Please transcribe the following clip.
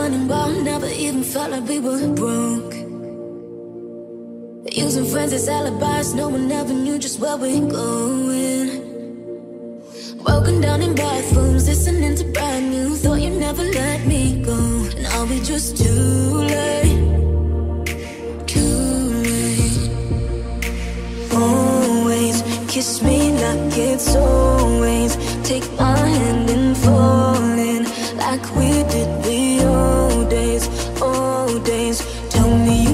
running wild, never even felt like we were broke. Using friends as alibis, no one ever knew just where we're going. Broken down in bathrooms, listening to brand new. Thought you'd never let me go. And are we just too late? Too late. Always kiss me like it's always. Take my hand and fall like we did the old days, old days. Tell me